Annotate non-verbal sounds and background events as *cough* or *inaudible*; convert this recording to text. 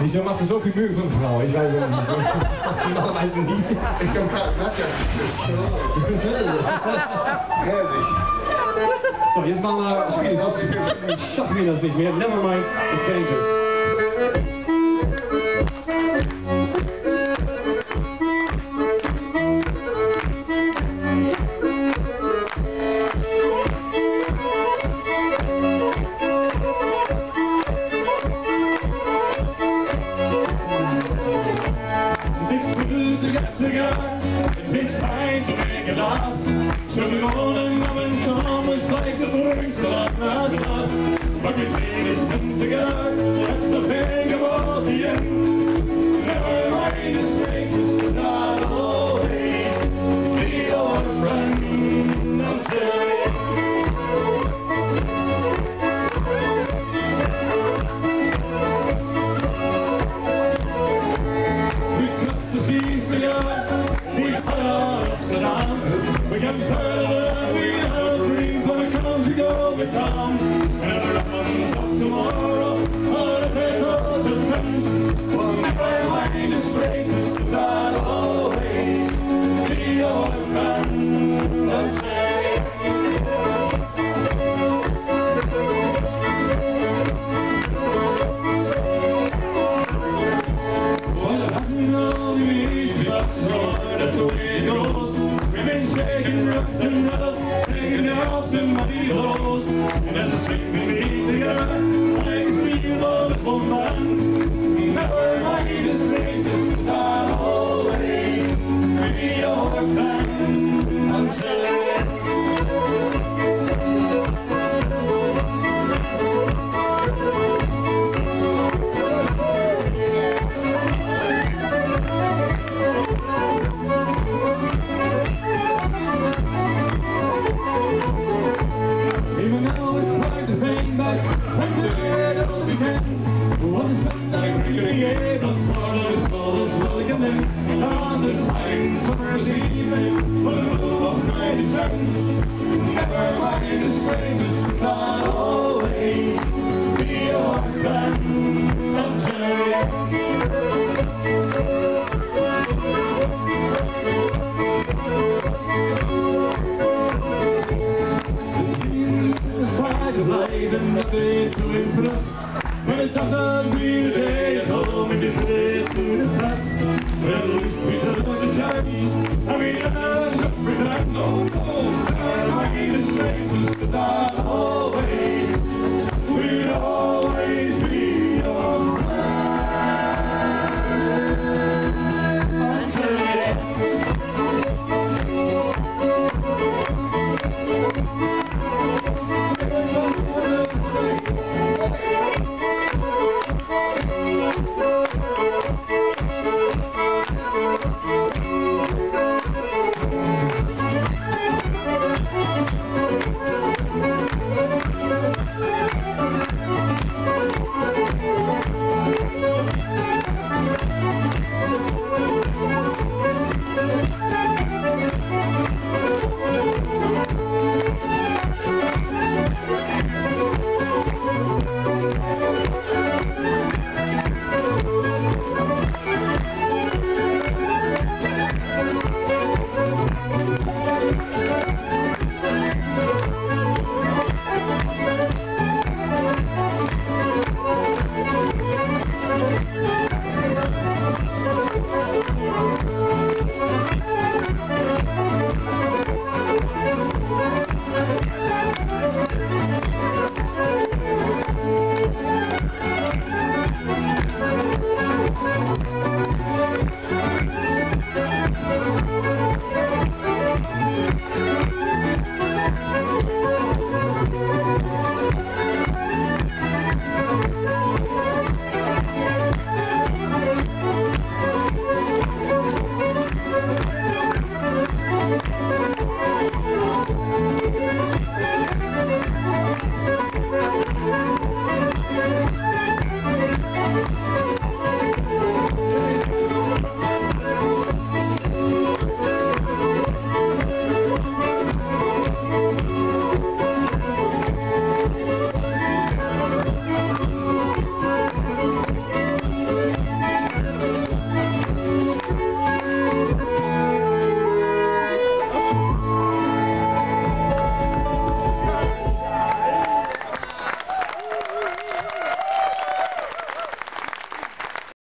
Die zo maakt die muur van de vrouw, is wij zo niet. *laughs* Dat wij zo niet. Ik heb graag ratje. So, jetzt machen wir niet meer. Never Nevermind, it's dangerous. It takes time to make it last. Swimming on and loving almost like the to last not. But we take this thing together. That's the thing about the end. Never mind the go with Tom. Whenever happens up tomorrow, some muddy. And as the swing beneath the earth, stream of a full man. Never mind the strangers, 'cause I'll On this fine summer's evening move of mighty friends Never mind the strangers I'll always be your friend Until the and nothing to impress But it doesn't mean